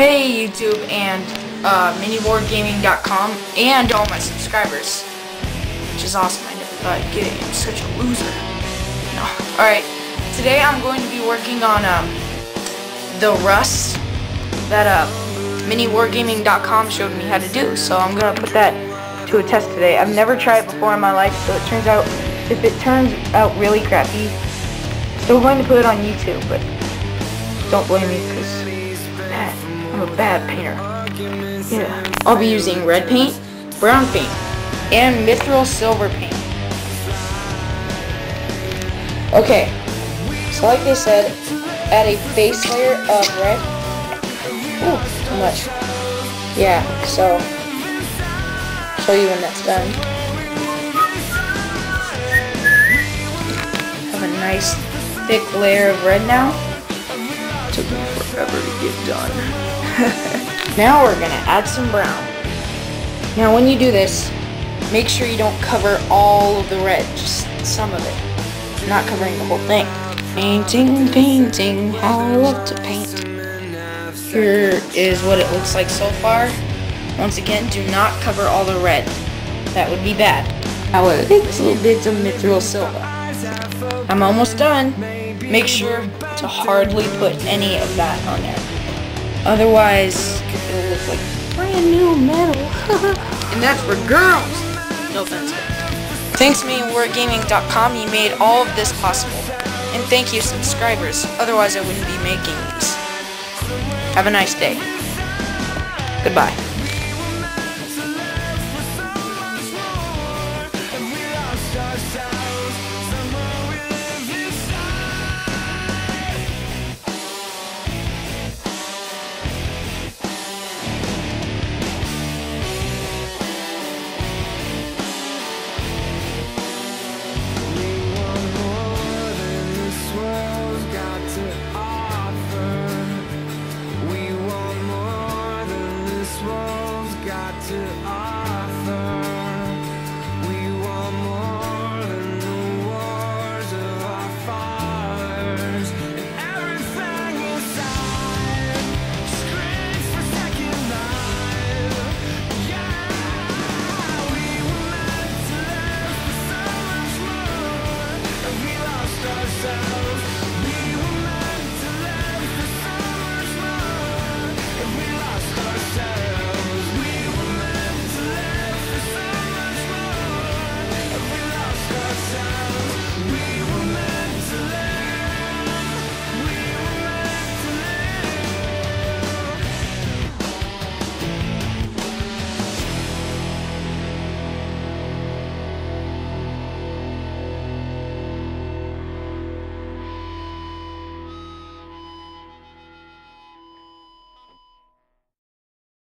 Hey YouTube and uh, miniwargaming.com and all my subscribers, which is awesome. I I'd get it. I'm such a loser. No. All right. Today I'm going to be working on um, the Rust that uh, miniwargaming.com showed me how to do. So I'm gonna put that to a test today. I've never tried it before in my life, so it turns out if it turns out really crappy, still going to put it on YouTube, but don't blame me because I'm a bad painter. Yeah. I'll be using red paint, brown paint, and mithril silver paint. Okay, so like they said, add a base layer of red. Ooh, too much. Yeah, so, show you when that's done. Have a nice thick layer of red now. Took me forever to get done. now we're gonna add some brown. Now when you do this, make sure you don't cover all of the red, just some of it. Not covering the whole thing. Painting, painting, how I love to paint. Here is what it looks like so far. Once again, do not cover all the red. That would be bad. Now with little bits of mithril silver. I'm almost done. Make sure to hardly put any of that on there. Otherwise, it'll look like brand new metal. and that's for girls! No offense. Thanks MiniWarGaming.com, you made all of this possible. And thank you subscribers, otherwise I wouldn't be making these. Have a nice day. Goodbye. sound